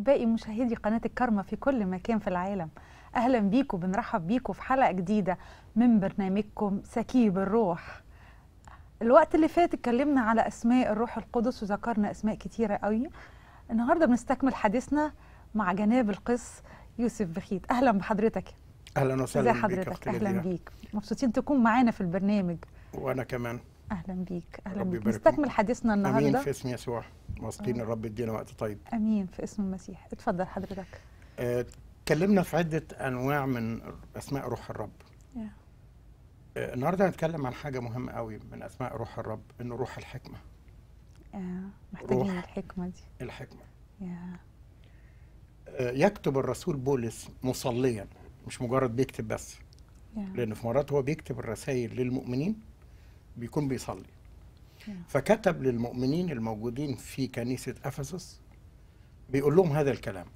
أحبائي مشاهدي قناة الكرمة في كل مكان في العالم. أهلا بيكم بنرحب بيكم في حلقة جديدة من برنامجكم سكيب الروح. الوقت اللي فات اتكلمنا على أسماء الروح القدس وذكرنا أسماء كتيرة قوي. النهاردة بنستكمل حديثنا مع جناب القس يوسف بخيت. أهلا بحضرتك. أهلا ازي وسهلا بيك حضرتك؟ أهلا. بيك. مبسوطين تكون معانا في البرنامج. وأنا كمان. أهلا بيك أهلا ربي بيك. نستكمل. حديثنا آمين النهاردة. في اسم يسوع واثقين الرب يدينا وقت طيب. أمين في اسم المسيح. اتفضل حضرتك. آه، اتكلمنا في عدة أنواع من أسماء روح الرب. يا. آه، النهارده هنتكلم عن حاجة مهمة قوي من أسماء روح الرب إنه روح الحكمة. آه، محتاجين روح. الحكمة دي. الحكمة. آه، يكتب الرسول بولس مصليا مش مجرد بيكتب بس. يا لأن في مرات هو بيكتب الرسائل للمؤمنين بيكون بيصلي. فكتب للمؤمنين الموجودين في كنيسة إفسس بيقول لهم هذا الكلام.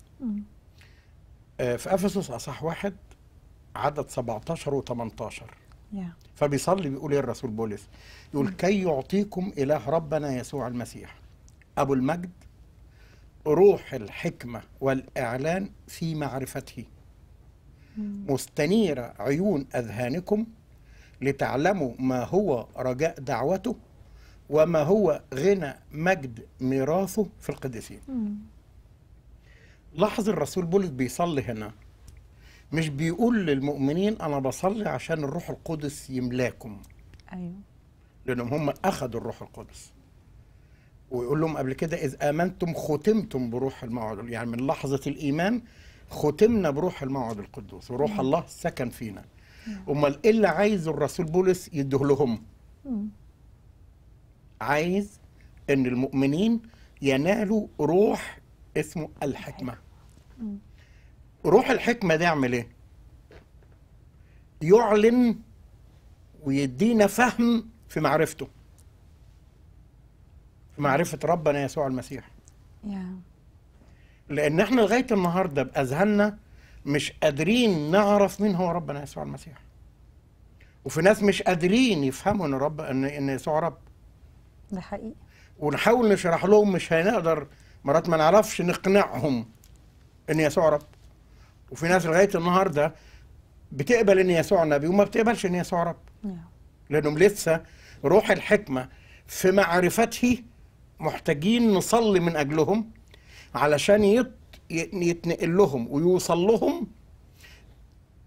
آه، في إفسس أصح واحد عدد 17 و18 يا. فبيصلي بيقول إيه الرسول بولس؟ يقول كي يعطيكم إله ربنا يسوع المسيح. أبو المجد روح الحكمة والإعلان في معرفته. مم. مستنيره عيون أذهانكم لتعلموا ما هو رجاء دعوته وما هو غنى مجد ميراثه في القديسين. لاحظ الرسول بولس بيصلي هنا مش بيقول للمؤمنين أنا بصلي عشان الروح القدس يملاكم. أيوه. لأنهم هم أخذوا الروح القدس. ويقول لهم قبل كده إذ آمنتم ختمتم بروح الموعد يعني من لحظة الإيمان ختمنا بروح الموعد القدوس وروح الله سكن فينا. امال إيه اللي عايزه الرسول بولس يديه لهم. عايز ان المؤمنين ينالوا روح اسمه الحكمة. روح الحكمة ده يعمل إيه يعلن ويدينا فهم في معرفته في معرفة ربنا يسوع المسيح لأن إحنا لغاية النهارده بأذهاننا مش قادرين نعرف مين هو ربنا يسوع المسيح. وفي ناس مش قادرين يفهموا إن رب إن إن يسوع رب. ده حقيقي. ونحاول نشرح لهم مش هنقدر مرات ما نعرفش نقنعهم إن يسوع رب. وفي ناس لغاية النهارده بتقبل إن يسوع نبي وما بتقبلش إن يسوع رب. يا لأنهم لسه روح الحكمة في معرفته محتاجين نصلي من أجلهم علشان. يتنقل لهم ويوصل لهم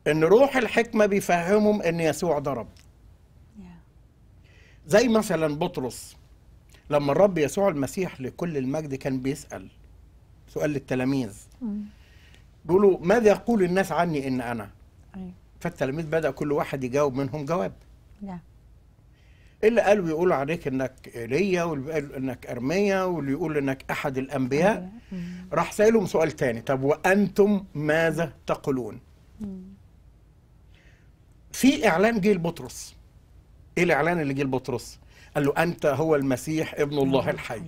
إن روح الحكمة بيفهمهم إن يسوع ده رب. يا زي مثلا بطرس لما الرب يسوع المسيح لكل المجد كان بيسأل سؤال للتلاميذ. مم. بيقولوا ماذا يقول الناس عني إن أنا؟ أيوه. فالتلاميذ بدأ كل واحد يجاوب منهم جواب. اللي قالوا يقولوا عليك إنك إيليا واللي قال إنك أرميا واللي يقول إنك أحد الأنبياء. راح سألهم سؤال تاني. طب وأنتم ماذا تقولون. في إعلان جه لبطرس إيه الإعلان اللي جه لبطرس قال له أنت هو المسيح ابن الله الحي.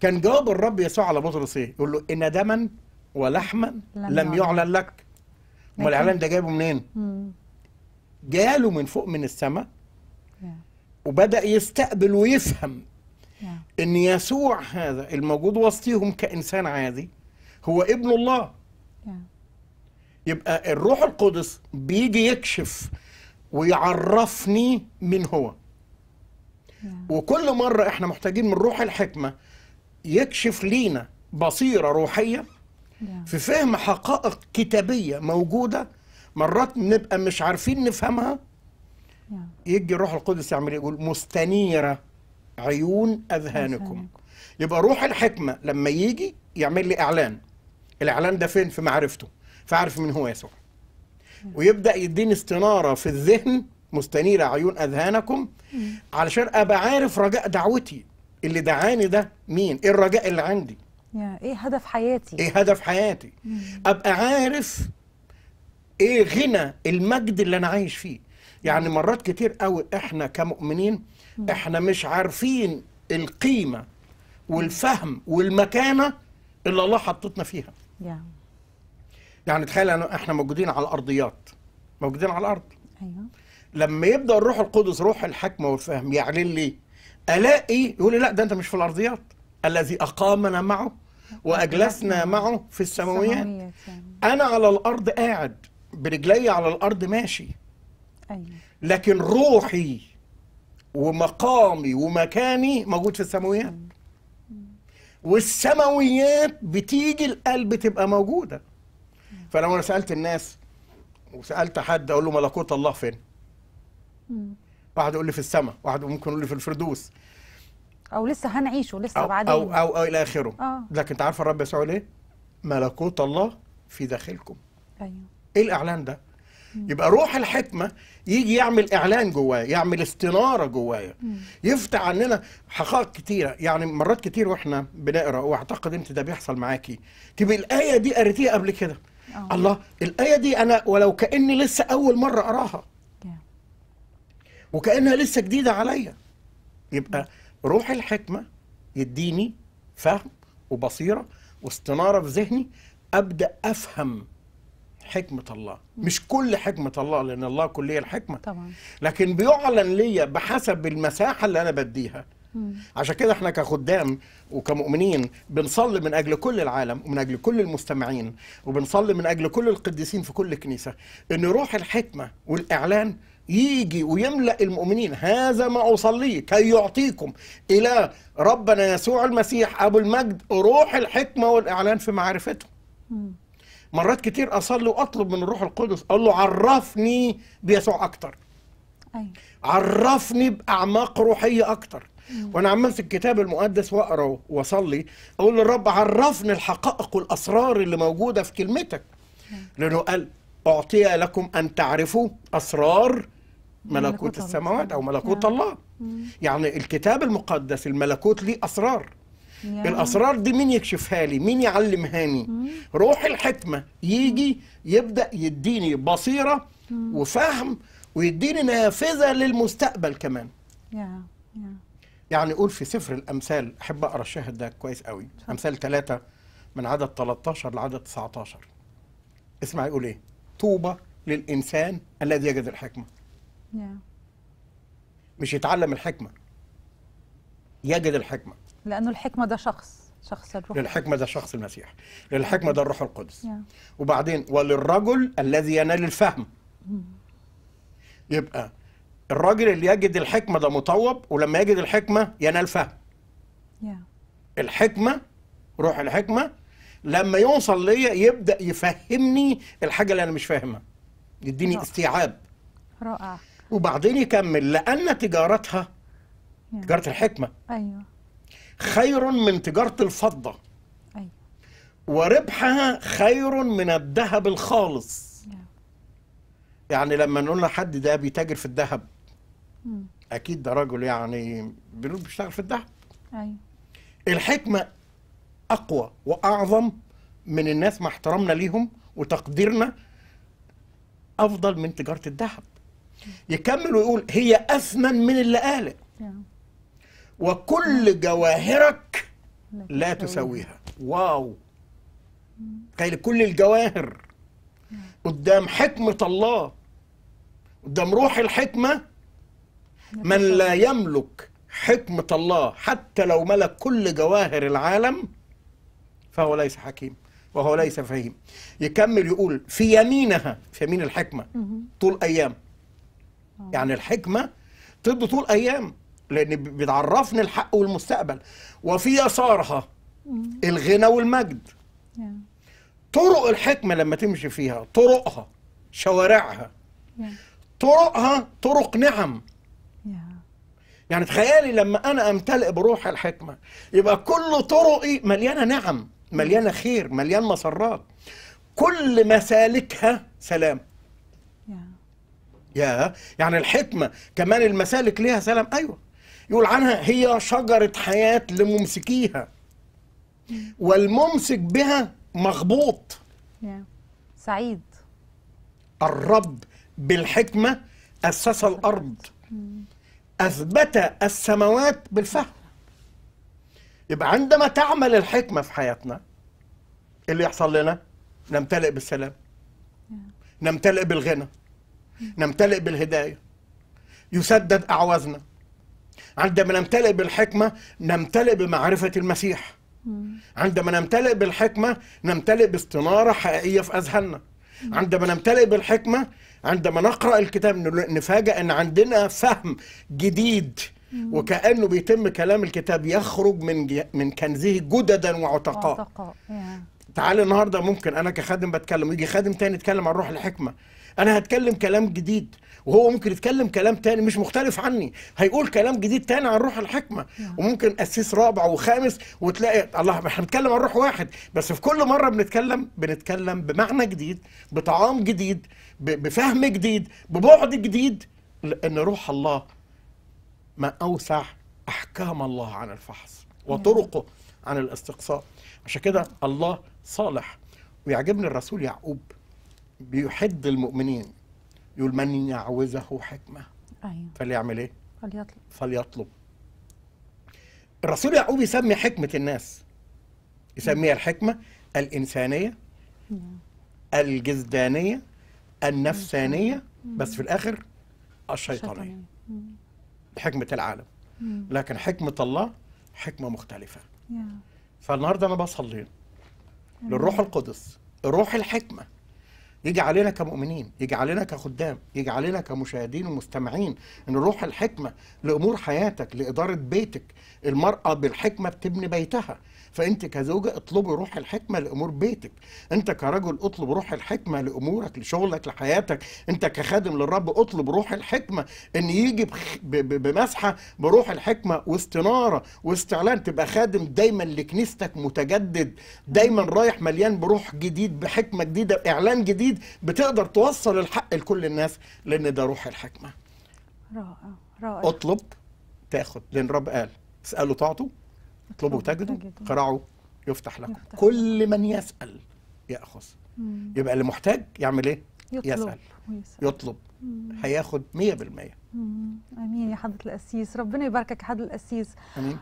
كان جواب الرب يسوع على بطرس إيه؟ يقول له إن دما ولحما لم يعلن. لك. أمال الإعلان ده جايبه منين. جاله من فوق من السماء. وبدأ يستقبل ويفهم يا إن يسوع هذا الموجود وسطيهم كإنسان عادي هو ابن الله. يا يبقى الروح القدس بيجي يكشف ويعرفني مين هو. يا وكل مرة إحنا محتاجين من روح الحكمة يكشف لينا بصيرة روحية في فهم حقائق كتابية موجودة مرات نبقى مش عارفين نفهمها يجي الروح القدس يعمل؟ يقول مستنيرة عيون أذهانكم. أذهانكم. يبقى روح الحكمة لما يجي يعمل لي إعلان. الإعلان ده فين؟ في معرفته. فأعرف من هو يسوع ويبدأ يديني استنارة في الذهن مستنيرة عيون أذهانكم علشان أبقى عارف رجاء دعوتي. اللي دعاني ده مين؟ إيه الرجاء اللي عندي؟ إيه هدف حياتي؟ إيه هدف حياتي؟ أبقى عارف إيه غنى المجد اللي أنا عايش فيه. يعني مرات كتير قوي إحنا كمؤمنين إحنا مش عارفين القيمة والفهم والمكانة اللي الله حطتنا فيها. يعني تخيل أنا إحنا موجودين على الأرضيات. موجودين على الأرض. أيوه. لما يبدأ الروح القدس روح الحكمة والفهم يعلن لي ألاقي؟ يقول لي لا ده أنت مش في الأرضيات. الذي أقامنا معه وأجلسنا معه في السماويات. أنا على الأرض قاعد برجلي على الأرض ماشي. لكن روحي ومقامي ومكاني موجود في السماويات؟ والسماويات بتيجي القلب تبقى موجودة. فلو أنا سألت الناس وسألت حد أقول له ملكوت الله فين. واحد يقول لي في السماء واحد ممكن يقول لي في الفردوس. أو لسه هنعيشه لسه أو, بعدين. أو, أو, أو إلى آخره. آه. لكن انت الرب يسوع ليه؟ ملكوت الله في داخلكم. أيوه. إيه الإعلان ده؟ يبقى روح الحكمة يجي يعمل إعلان جوايا يعمل استنارة جوايا. يفتح عننا حقائق كتيرة. يعني مرات كتير وإحنا بنقرأ وأعتقد أنت ده بيحصل معاكي. تبقى الآية دي قريتيها قبل كده؟ آه. الله الآية دي أنا ولو كأني لسه أول مرة اراها. وكأنها لسه جديدة عليا. يبقى روح الحكمة يديني فهم وبصيرة واستنارة في ذهني أبدأ أفهم حكمة الله. مش كل حكمة الله لأن الله كلية الحكمة. طبعا. لكن بيعلن ليا بحسب المساحة اللي أنا بديها. عشان كده إحنا كخدام وكمؤمنين بنصلي من أجل كل العالم ومن أجل كل المستمعين وبنصلي من أجل كل القديسين في كل كنيسه إن روح الحكمة والإعلان يجي ويملأ المؤمنين. هذا ما أصليه كي يعطيكم إلى ربنا يسوع المسيح أبو المجد روح الحكمة والإعلان في معرفته. مرات كتير أصلي وأطلب من الروح القدس أقول له عرفني بيسوع أكتر. أيوه. عرفني بأعماق روحية أكتر. وأنا عمال في الكتاب المقدس وأقرأ وأصلي أقول للرب عرفني الحقائق والأسرار اللي موجودة في كلمتك. لأنه قال أعطي لكم أن تعرفوا أسرار ملكوت. السماوات أو ملكوت نعم. الله. يعني الكتاب المقدس الملكوت ليه أسرار. يا. الأسرار دي مين يكشفها لي؟ مين يعلمهاني روح الحكمة. يجي يبدأ يديني بصيرة وفهم ويديني نافذة للمستقبل كمان. يا يا. يعني قول في سفر الأمثال. أحب أقرأ الشاهد ده كويس قوي. أمثال ثلاثة من عدد 13 لعدد 19 اسمع يقول إيه؟ طوبى للإنسان الذي يجد الحكمة. يا. مش يتعلم الحكمة يجد الحكمة. لأنه الحكمة ده شخص شخص الروح للحكمة ده شخص المسيح. للحكمة ده الروح القدس. يا. وبعدين وللرجل الذي ينال الفهم. يبقى الراجل اللي يجد الحكمة ده مطوب ولما يجد الحكمة ينال فهم. يا الحكمة روح الحكمة لما يوصل ليا يبدأ يفهمني الحاجة اللي أنا مش فاهمها. يديني رائع. استيعاب. رائع. وبعدين يكمل لأن تجارتها يا. تجارة الحكمة. أيوه. خير من تجارة الفضة. أيوه. وربحها خير من الذهب الخالص. يعني لما نقول لحد ده بيتاجر في الذهب. أكيد ده رجل يعني بنقول بيشتغل في الذهب. أيوه. الحكمة أقوى وأعظم من الناس مع احترامنا ليهم وتقديرنا أفضل من تجارة الذهب. يكمل ويقول هي اثمن من اللآلئ يا. وكل جواهرك لا تساويها واو. تخيل كل الجواهر قدام حكمة الله قدام روح الحكمة من لا يملك حكمة الله حتى لو ملك كل جواهر العالم فهو ليس حكيم وهو ليس فهيم. يكمل يقول في يمينها في يمين الحكمة. طول أيام. يعني الحكمة تدي طول أيام. لأن بتعرفني الحق والمستقبل وفي يسارها الغنى والمجد. طرق الحكمة لما تمشي فيها طرقها شوارعها. طرقها طرق نعم. يعني تخيلي لما أنا أمتلئ بروح الحكمة يبقى كل طرقي مليانة نعم مليانة خير مليان مسرات كل مسالكها سلام يا. يعني الحكمة كمان المسالك ليها سلام أيوة يقول عنها هي شجرة حياة لممسكيها. والممسك بها مغبوط. سعيد. الرب بالحكمة أسس الأرض. أثبت السماوات بالفهم. يبقى عندما تعمل الحكمة في حياتنا إيه اللي يحصل لنا؟ نمتلئ بالسلام. نمتلئ بالغنى. نمتلئ بالهداية. يسدد أعوازنا. عندما نمتلئ بالحكمة نمتلئ بمعرفة المسيح. عندما نمتلئ بالحكمة نمتلئ باستنارة حقيقية في أذهاننا. عندما نمتلئ بالحكمة عندما نقرأ الكتاب نفاجأ أن عندنا فهم جديد. وكأنه بيتم كلام الكتاب يخرج من من كنزه جددا وعتقاء. عتقاء يا. تعال النهارده ممكن أنا كخادم بتكلم ويجي خادم تاني يتكلم عن روح الحكمة. أنا هتكلم كلام جديد وهو ممكن يتكلم كلام تاني مش مختلف عني. هيقول كلام جديد تاني عن روح الحكمة. وممكن أسيس رابع وخامس وتلاقي الله إحنا بنتكلم عن روح واحد بس في كل مرة بنتكلم بنتكلم بمعنى جديد بطعام جديد بفهم جديد ببعد جديد لأن روح الله ما أوسع أحكام الله عن الفحص وطرقه عن الاستقصاء. عشان كده الله صالح. ويعجبني الرسول يعقوب. بيحد المؤمنين. يقول من يعوزه حكمة. أيوه. فليعمل إيه؟ فليطلب. فليطلب. الرسول يعقوب يسمي حكمة الناس. يسميها الحكمة الإنسانية الجزدانيه النفسانية بس في الآخر الشيطانية. شيطانية. مم. حكمة العالم. مم. لكن حكمة الله حكمة مختلفة. يا. فالنهاردة أنا بصلي للروح القدس روح الحكمة. يجي علينا كمؤمنين يجي علينا كخدام يجي علينا كمشاهدين ومستمعين إن روح الحكمة لأمور حياتك لإدارة بيتك المرأة بالحكمة بتبني بيتها. فأنت كزوجة اطلبي روح الحكمة لأمور بيتك. أنت كرجل اطلب روح الحكمة لأمورك لشغلك لحياتك. أنت كخادم للرب اطلب روح الحكمة. إن يجي بخ- ب- ب- بمسحة بروح الحكمة واستنارة واستعلان تبقى خادم دايما لكنيستك متجدد. دايما رايح مليان بروح جديد بحكمة جديدة باعلان جديد. بتقدر توصل الحق لكل الناس لأن ده روح الحكمة. رائع رائع. اطلب تاخد لأن الرب قال. اسألوا تعطوا. اطلبوا تجدوا. قرعوا يفتح لكم. يفتح كل من يسأل يأخذ. مم. يبقى اللي محتاج يعمل إيه؟ يطلب. يسأل. ويسأل. يطلب. هياخد 100% مم. آمين يا حضرة القسيس. ربنا يباركك يا حضرة القسيس.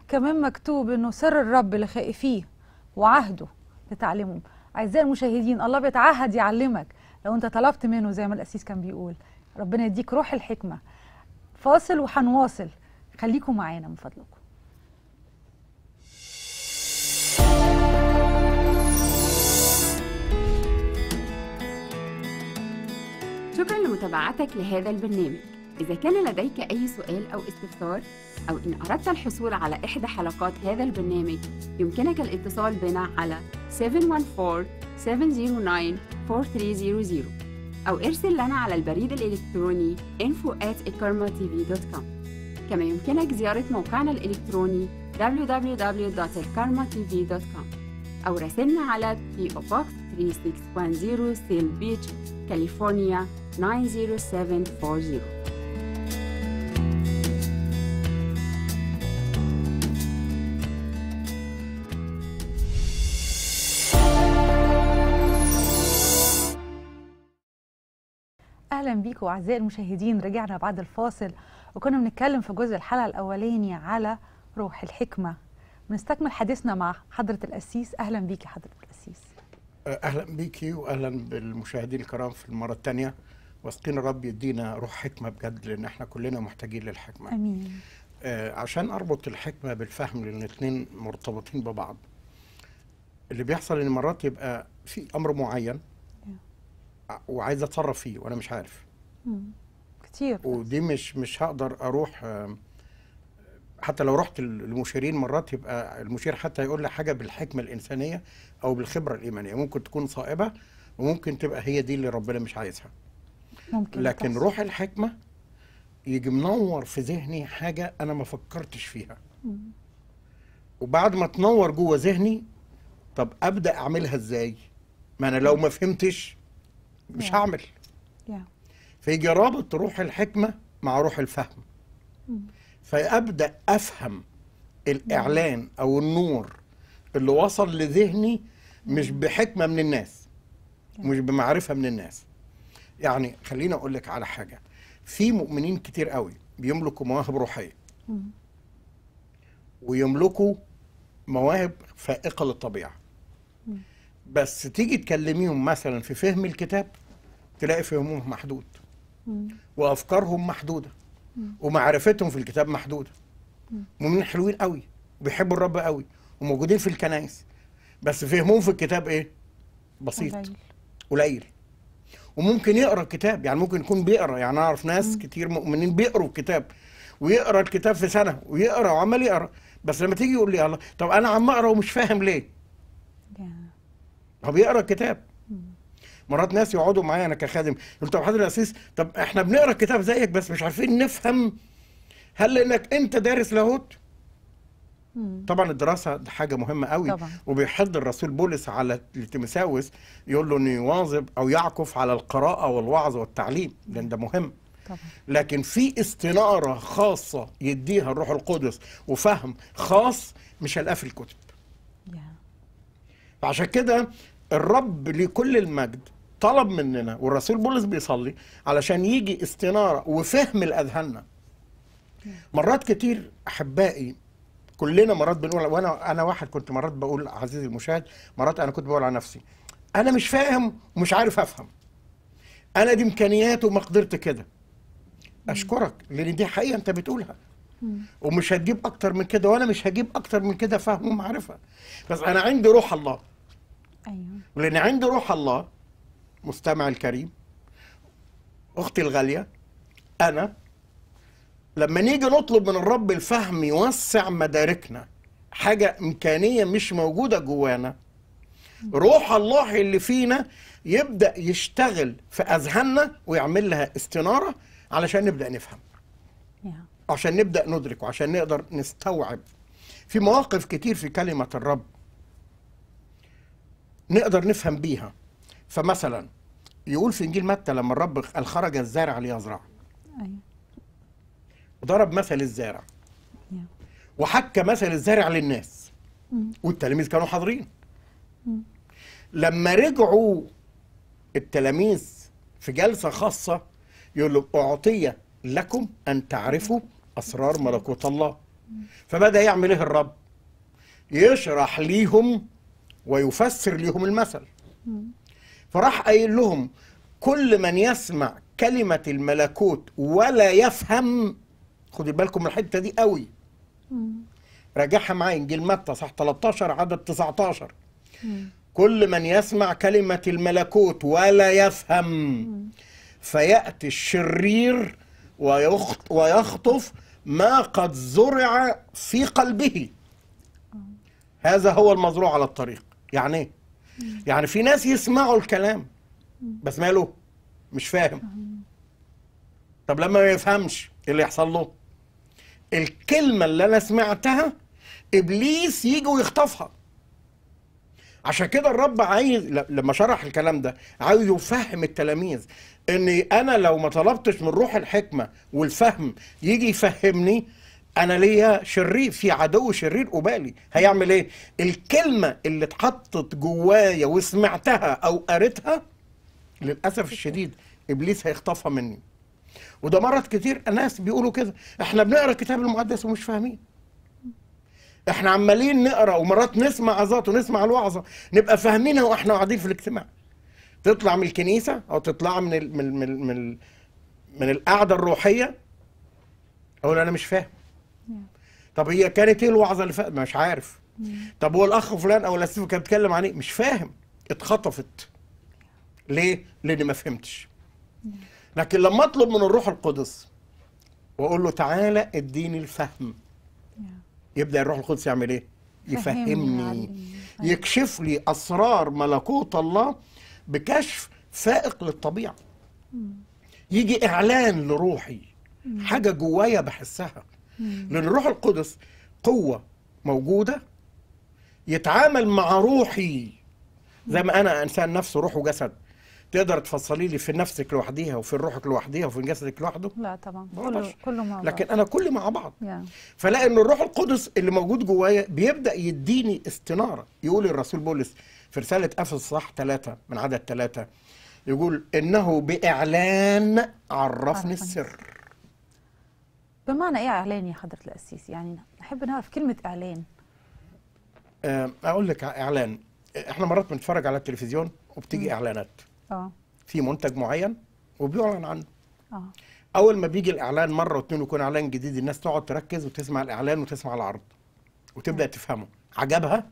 كمان مكتوب إنه سر الرب لخائفيه وعهده لتعلمهم أعزائي المشاهدين الله بيتعهد يعلمك لو أنت طلبت منه زي ما القسيس كان بيقول. ربنا يديك روح الحكمة. فاصل وهنواصل. خليكم معانا من فضلكم. شكرا لمتابعتك لهذا البرنامج. إذا كان لديك أي سؤال أو استفسار أو إن أردت الحصول على إحدى حلقات هذا البرنامج يمكنك الاتصال بنا على 714-709-4300 أو ارسل لنا على البريد الإلكتروني info at كما يمكنك زيارة موقعنا الإلكتروني www.elkarmatv.com أو راسلنا على PO Box 3610 سيل بيتش كاليفورنيا 90740 أهلا بيكم أعزائي المشاهدين رجعنا بعد الفاصل وكنا بنتكلم في جزء الحلقة الأولاني على روح الحكمة. بنستكمل حديثنا مع حضرة القسيس. أهلا بيك يا حضرة القسيس. أهلا بيكي واهلا بالمشاهدين الكرام في المرة الثانية واثقين الرب يدينا روح حكمة بجد لأن إحنا كلنا محتاجين للحكمة. آمين. آه عشان أربط الحكمة بالفهم لأن الاثنين مرتبطين ببعض. اللي بيحصل إن مرات يبقى في أمر معين وعايز أتصرف فيه وأنا مش عارف. مم. كتير. ودي مش مش هقدر أروح آم، حتى لو رحت للمشيرين مرات يبقى المشير حتى يقول لي حاجة بالحكمة الإنسانية أو بالخبرة الإيمانية ممكن تكون صائبة وممكن تبقى هي دي اللي ربنا مش عايزها ممكن لكن تحصل. روح الحكمة يجي منور في ذهني حاجة أنا ما فكرتش فيها مم. وبعد ما تنور جوه ذهني طب أبدأ أعملها إزاي ما أنا لو ما فهمتش مش نعم. هعمل يا. فيجي رابط روح الحكمة مع روح الفهم مم. فأبدأ أفهم الإعلان أو النور اللي وصل لذهني مش بحكمة من الناس مش بمعرفة من الناس يعني خليني أقول لك على حاجة في مؤمنين كتير قوي بيملكوا مواهب روحية مم. ويملكوا مواهب فائقة للطبيعة مم. بس تيجي تكلميهم مثلا في فهم الكتاب تلاقي فهمهم محدود. وأفكارهم محدودة. ومعرفتهم في الكتاب محدودة. مم. مؤمنين حلوين قوي وبيحبوا الرب قوي وموجودين في الكنائس. بس فهمهم في الكتاب إيه؟ بسيط. قليل. قليل. وممكن يقرأ الكتاب يعني ممكن يكون بيقرأ. يعني أعرف ناس كتير مؤمنين بيقروا الكتاب ويقرأ الكتاب في سنة ويقرأ وعمال يقرأ. بس لما تيجي يقول لي الله طب أنا عم أقرأ ومش فاهم ليه. هو بيقرأ الكتاب. مرات ناس يقعدوا معايا أنا كخادم يقول طب حضرتك الاسيس طب إحنا بنقرأ الكتاب زيك بس مش عارفين نفهم هل لأنك أنت دارس لاهوت. طبعا الدراسة دي حاجة مهمة قوي طبعا. وبيحض الرسول بولس على لتيموثاوس يقول له إنه يواظب أو يعكف على القراءة والوعظ والتعليم لأن ده مهم طبعا لكن في استنارة خاصة يديها الروح القدس وفهم خاص مش هلقاه في الكتب يا. فعشان كده الرب لكل المجد طلب مننا والرسول بولس بيصلي علشان يجي استنارة وفهم الاذهاننا مرات كتير أحبائي كلنا مرات بنقول وأنا أنا واحد كنت مرات بقول عزيزي المشاهد مرات أنا كنت بقول على نفسي أنا مش فاهم ومش عارف أفهم. أنا دي امكانياتي ومقدرتي كده. أشكرك لأن دي حقيقة أنت بتقولها. ومش هتجيب أكتر من كده وأنا مش هجيب أكتر من كده فهم ومعرفة. بس أنا عندي روح الله. أيوه. لأن عندي روح الله مستمع الكريم أختي الغالية أنا لما نيجي نطلب من الرب الفهم يوسع مداركنا حاجة إمكانية مش موجودة جوانا. روح الله اللي فينا يبدأ يشتغل في أذهاننا ويعمل لها استنارة علشان نبدأ نفهم. عشان نبدأ ندرك وعشان نقدر نستوعب. في مواقف كتير في كلمة الرب نقدر نفهم بيها. فمثلا يقول في إنجيل متى لما الرب قال خرج الزارع ليزرع؟ أيوه. وضرب مثل الزارع. وحكى مثل الزارع للناس. والتلاميذ كانوا حاضرين. لما رجعوا التلاميذ في جلسة خاصة يقول لهم أعطي لكم أن تعرفوا أسرار ملكوت الله. فبدأ يعمل إيه الرب؟ يشرح ليهم ويفسر ليهم المثل. فراح قايل لهم كل من يسمع كلمة الملكوت ولا يفهم خدوا بالكم من الحتة دي قوي. راجعها معايا إنجيل متى؟ صح 13 عدد 19 مم. كل من يسمع كلمة الملكوت ولا يفهم فيأتي الشرير ويخط ويخطف ما قد زرع في قلبه. هذا هو المزروع على الطريق. يعني إيه؟ يعني في ناس يسمعوا الكلام بس ماله؟ مش فاهم. طب لما ما يفهمش إيه اللي يحصل له؟ الكلمة اللي أنا سمعتها إبليس يجي ويخطفها. عشان كده الرب عايز لما شرح الكلام ده عايز يفهم التلاميذ ان أنا لو ما طلبتش من روح الحكمة والفهم يجي يفهمني أنا ليا شرير في عدو شرير قبالي هيعمل إيه؟ الكلمة اللي اتحطت جوايا وسمعتها أو قريتها للأسف الشديد إبليس هيخطفها مني. وده مرات كتير ناس بيقولوا كده. إحنا بنقرأ الكتاب المقدس ومش فاهمين. إحنا عمالين نقرأ ومرات نسمع عظات ونسمع الوعظة. نبقى فاهمينها وإحنا قاعدين في الاجتماع. تطلع من الكنيسة أو تطلع من ال من ال من, ال من, ال من القعدة الروحية. أقول أنا مش فاهم. طب هي كانت إيه الوعظة اللي فاتت مش عارف. طب هو الأخ فلان أو الاسيف كان بيتكلم عن إيه؟ مش فاهم. اتخطفت. ليه؟ لأني ما فهمتش. لكن لما أطلب من الروح القدس وأقول له تعالى اديني الفهم. يبدأ الروح القدس يعمل إيه؟ فهمني. يفهمني. يكشف لي أسرار ملكوت الله بكشف فائق للطبيعة. يجي إعلان لروحي. حاجة جوايا بحسها. لأن الروح القدس قوة موجودة يتعامل مع روحي. زي ما أنا إنسان نفسه روح وجسد تقدر تفصلي لي في نفسك لوحديها وفي روحك لوحديها وفي جسدك لوحده؟ لا طبعا. كله. كله مع بعض. لكن أنا كل مع بعض. يا. فلاقي إن الروح القدس اللي موجود جوايا بيبدأ يديني استنارة. يقول الرسول بولس في رسالة افس صح ثلاثة من عدد ثلاثة يقول إنه بإعلان عرفني. السر. بمعنى إيه إعلان يا حضرة القسيس؟ يعني نحب نعرف كلمة إعلان. آه، أقول لك إعلان. إحنا مرات بنتفرج على التلفزيون وبتيجي إعلانات. آه. في منتج معين وبيعلن عنه. آه. أول ما بيجي الإعلان مرة واتنين ويكون إعلان جديد الناس تقعد تركز وتسمع الإعلان وتسمع العرض وتبدأ تفهمه. عجبها؟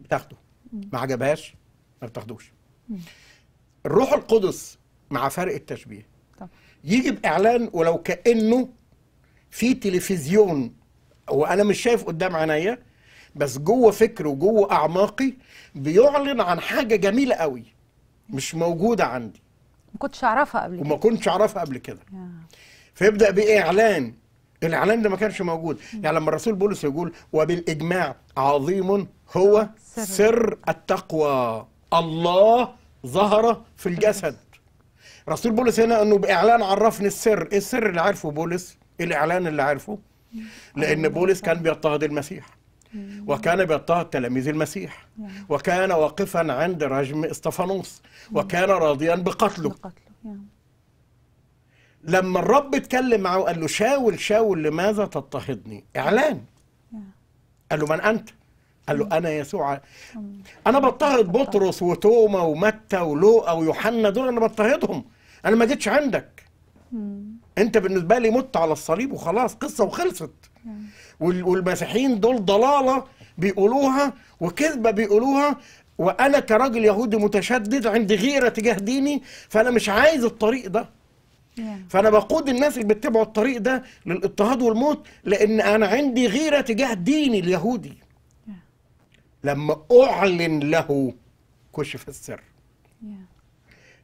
بتاخده. ما عجبهاش؟ ما بتاخدوش. الروح القدس مع فرق التشبيه. يجي بإعلان ولو كأنه في تلفزيون وأنا مش شايف قدام عينيا بس جوه فكري وجوه أعماقي بيعلن عن حاجة جميلة قوي مش موجودة عندي. ما كنتش أعرفها قبل وما كده. كنتش أعرفها قبل كده. فيبدأ بإعلان. الإعلان ده ما كانش موجود. يعني لما الرسول بولس يقول وبالإجماع عظيم هو سر. سر التقوى الله ظهر في الجسد. رسول بولس هنا إنه بإعلان عرفني السر. إيه السر اللي عرفه بولس؟ إيه الإعلان اللي عرفه؟ لأن بولس كان بيضطهد المسيح. وكان بيضطهد تلاميذ المسيح. وكان واقفا عند رجم اسطفانوس وكان راضيا بقتله. لما الرب اتكلم معه وقال له شاول شاول لماذا تضطهدني؟ إعلان. قال له من أنت؟ قال له أنا يسوع. أنا بضطهد بطرس وتوما ومتى ولوقا ويوحنا دول أنا بضطهدهم. أنا ما جيتش عندك. أنت بالنسبة لي مت على الصليب وخلاص قصة وخلصت. وال- والمسيحيين دول ضلالة بيقولوها وكذبة بيقولوها وأنا كراجل يهودي متشدد عندي غيرة تجاه ديني فأنا مش عايز الطريق ده. فأنا بقود الناس اللي بيتبعوا الطريق ده للاضطهاد والموت لأن أنا عندي غيرة تجاه ديني اليهودي. لما أعلن له كشف السر.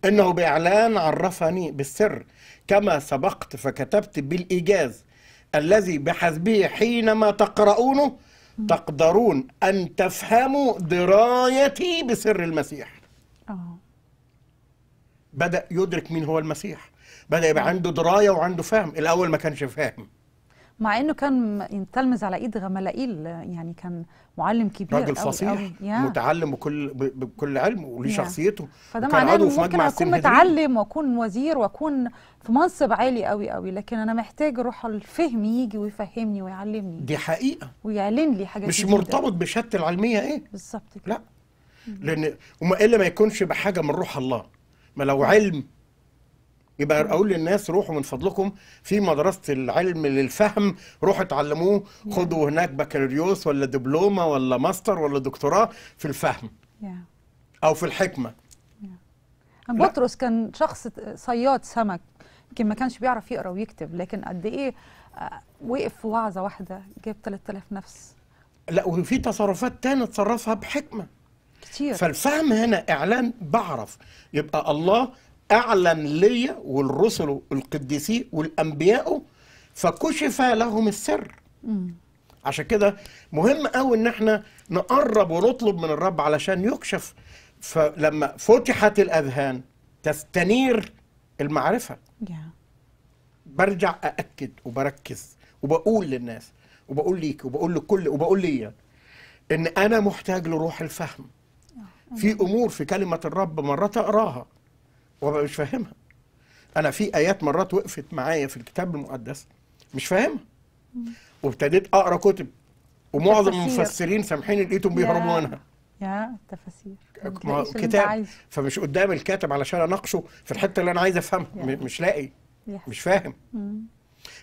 إنه بإعلان عرفني بالسر كما سبقت فكتبت بالإيجاز الذي بحسبه حينما تقرؤونه تقدرون أن تفهموا درايتي بسر المسيح. آه. بدأ يدرك مين هو المسيح. بدأ يبقى عنده دراية وعنده فهم. الأول ما كانش فاهم. مع إنه كان يتلمذ على إيد غملائيل يعني كان معلم كبير راجل فصيح أوي. متعلم بكل بكل علم وليه. شخصيته. فده معناه إنه ممكن أكون. متعلم وأكون وزير وأكون في منصب عالي قوي قوي لكن أنا محتاج روح الفهم يجي ويفهمني ويعلمني. دي حقيقة. ويعلن لي حاجات مش جديدة. مرتبط بشهادته العلمية إيه؟ بالظبط كده. لا. لأن وما إلا ما يكونش بحاجة من روح الله. ما لو علم يبقى أقول للناس روحوا من فضلكم في مدرسة العلم للفهم روحوا اتعلموه خدوا هناك بكالوريوس ولا دبلومة ولا ماستر ولا دكتوراه في الفهم. أو في الحكمة. بطرس كان شخص صياد سمك يمكن ما كانش بيعرف يقرأ ويكتب لكن قد إيه آه، وقف في وعظة واحدة جاب 3000 نفس. لا وفي تصرفات تانية تصرفها بحكمة. كتير. فالفهم هنا إعلان بعرف. يبقى الله أعلن لي والرسل القديسين والأنبياء فكشف لهم السر. مم. عشان كده مهم قوي إن إحنا نقرب ونطلب من الرب علشان يكشف. فلما فتحت الأذهان تستنير المعرفة. يا. برجع أأكد وبركز وبقول للناس وبقول ليك وبقول لكل وبقول ليا إن أنا محتاج لروح الفهم. في أمور في كلمة الرب مرات أقراها. وأبقى مش فاهمها أنا في آيات مرات وقفت معايا في الكتاب المقدس مش فاهمها وابتديت أقرأ كتب ومعظم تفاسير. المفسرين سامحيني لقيتهم بيهربوا. منها يا أنت كتاب فمش قدام الكاتب علشان أناقشه في الحتة اللي أنا عايز أفهمها. مش لاقي. مش فاهم مم.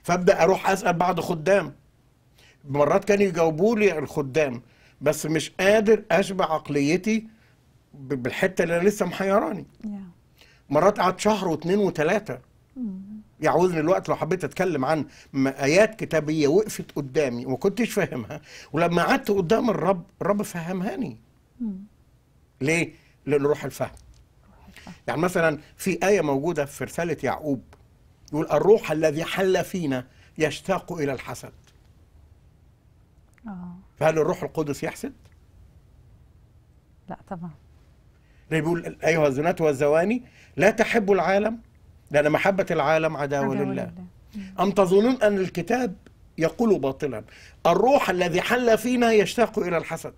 فأبدأ أروح أسأل بعض خدام مرات كانوا يجاوبوا لي الخدام بس مش قادر أشبع عقليتي بالحتة اللي أنا لسه محيراني يا. مرات قعدت شهر واثنين وثلاثه. يعوزني الوقت لو حبيت أتكلم عن آيات كتابية وقفت قدامي وما كنتش فاهمها ولما قعدت قدام الرب الرب فهمهاني. ليه؟ لأن روح الفهم يعني مثلا في آية موجودة في رسالة يعقوب يقول الروح الذي حل فينا يشتاق إلى الحسد آه فهل الروح القدس يحسد؟ لا طبعا ليه بيقول أيها الزنات والزواني لا تحبوا العالم لأن محبة العالم عداوة لله لله. أم تظنون أن الكتاب يقول باطلا الروح الذي حل فينا يشتاق إلى الحسد.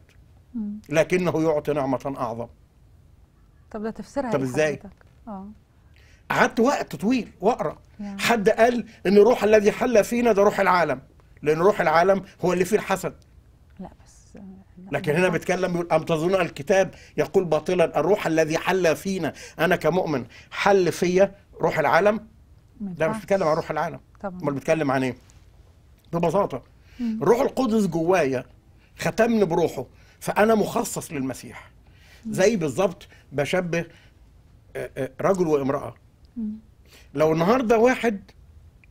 لكنه يعطي نعمة أعظم طب ده تفسيرها طب؟ حضرتك؟ آه قعدت وقت طويل وأقرأ يعني. حد قال إن الروح الذي حل فينا ده روح العالم لأن روح العالم هو اللي فيه الحسد لكن هنا. بيتكلم يقول أم تظنون الكتاب يقول باطلا الروح الذي حل فينا أنا كمؤمن حل فيا روح العالم؟ ده مش. بيتكلم عن روح العالم. أمال بيتكلم عن إيه؟ ببساطة الروح القدس جوايا ختمني بروحه فأنا مخصص للمسيح. زي بالظبط بشبه آه، آه، رجل وامرأة. لو النهارده واحد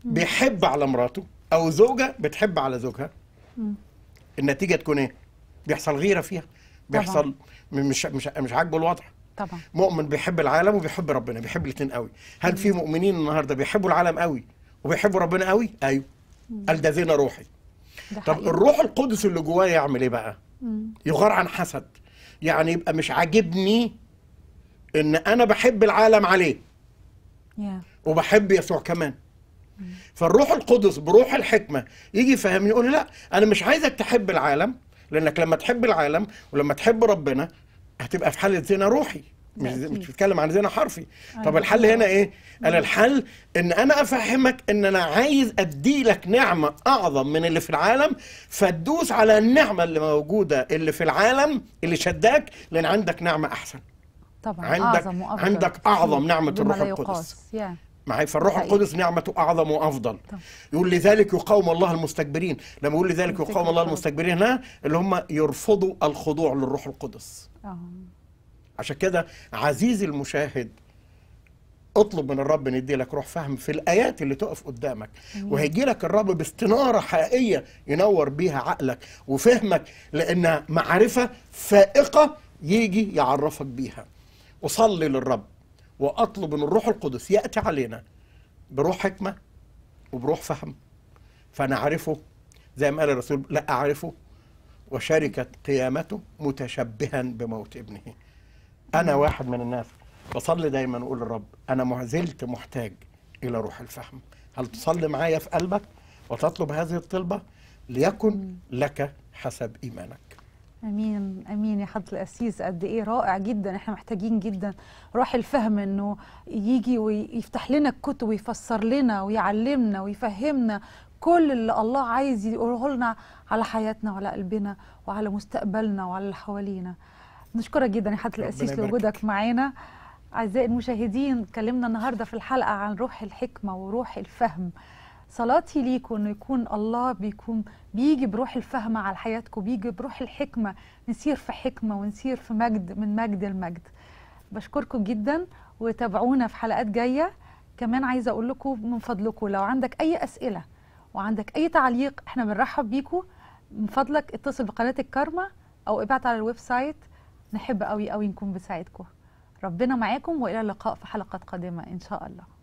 بيحب على مراته أو زوجة بتحب على زوجها. النتيجة تكون إيه؟ بيحصل غيرة فيها. بيحصل مش مش مش عاجبه الوضع. طبعا. مؤمن بيحب العالم وبيحب ربنا بيحب الاثنين قوي. هل في مؤمنين النهارده بيحبوا العالم قوي وبيحبوا ربنا قوي؟ أيوه. قال ده زنا روحي. ده طب حقيقي. الروح القدس اللي جوايا يعمل إيه بقى؟ مم. يغار عن حسد. يعني يبقى مش عاجبني إن أنا بحب العالم عليه. يا وبحب يسوع كمان. فالروح القدس بروح الحكمة. يجي يفهمني يقول لا أنا مش عايزك تحب العالم. لأنك لما تحب العالم ولما تحب ربنا هتبقى في حالة زنا روحي مش. مش بتتكلم عن زنا حرفي طب أيوة. الحل هنا إيه أنا الحل إن أنا أفهمك إن أنا عايز أدي لك نعمة أعظم من اللي في العالم فتدوس على النعمة اللي موجودة اللي في العالم اللي شداك لأن عندك نعمة أحسن طبعا عندك- أعظم وأفضل عندك أعظم نعمة بما الروح القدس. يقاس. يا معايا فالروح. القدس نعمته أعظم وأفضل. يقول لذلك يقاوم الله المستكبرين. لما يقول لذلك يقاوم الله. المستكبرين هنا اللي هم يرفضوا الخضوع للروح القدس. آه. عشان كده عزيزي المشاهد اطلب من الرب إن يدي لك روح فهم في الآيات اللي تقف قدامك. وهيجي لك الرب باستنارة حقيقية ينور بيها عقلك وفهمك لانها معرفة فائقة يجي يعرفك بيها. أصلي للرب. وأطلب إن الروح القدس يأتي علينا بروح حكمة وبروح فهم. فنعرفه زي ما قال الرسول لا أعرفه. وشركه قيامته متشبها بموت ابنه. أنا واحد من الناس بصلي دايما وأقول للرب أنا ما زلت محتاج إلى روح الفهم. هل تصلي معايا في قلبك وتطلب هذه الطلبة؟ ليكن لك حسب إيمانك. أمين أمين يا حضرة القسيس قد إيه رائع جدا. إحنا محتاجين جدا روح الفهم إنه يجي ويفتح لنا الكتب ويفسر لنا ويعلمنا ويفهمنا كل اللي الله عايز يقوله لنا على حياتنا وعلى قلبنا وعلى مستقبلنا وعلى اللي حوالينا. نشكرك جدا يا حضرة القسيس. لوجودك معانا. أعزائي المشاهدين اتكلمنا النهارده في الحلقة عن روح الحكمة وروح الفهم. صلاتي ليكم إنه يكون الله بيكون بيجي بروح الفهم على حياتكم بيجي بروح الحكمة نسير في حكمة ونسير في مجد من مجد لمجد. بشكركم جدا وتابعونا في حلقات جاية. كمان عايزة أقول لكم من فضلكم لو عندك أي أسئلة وعندك أي تعليق إحنا بنرحب بيكم. من فضلك اتصل بقناة الكارما أو ابعت على ال website نحب قوي قوي نكون بساعدكم. ربنا معاكم وإلى اللقاء في حلقات قادمة إن شاء الله.